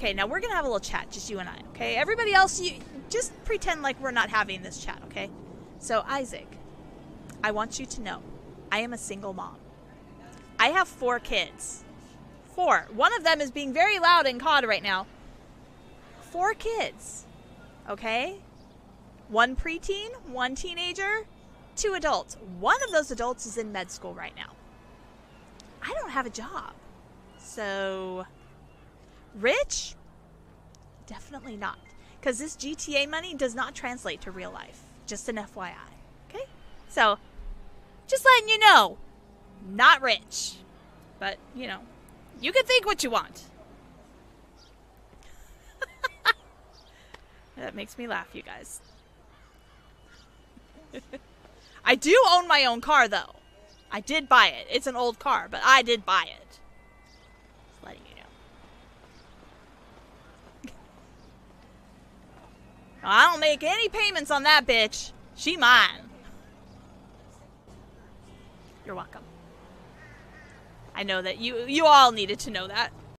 Okay, now we're gonna have a little chat, just you and I. Okay, everybody else, you just pretend like we're not having this chat. Okay. So Isaac, I want you to know, I am a single mom. I have four kids. Four. One of them is being very loud in COD right now. Four kids. Okay? One preteen, one teenager, two adults. One of those adults is in med school right now. I don't have a job. So, rich? Definitely not. Because this GTA money does not translate to real life. Just an FYI. Okay? So, just letting you know, not rich. But, you know, you can think what you want. that makes me laugh, you guys. I do own my own car, though. I did buy it. It's an old car, but I did buy it. Just letting you know. I don't make any payments on that bitch. She mine. You're welcome. I know that you you all needed to know that.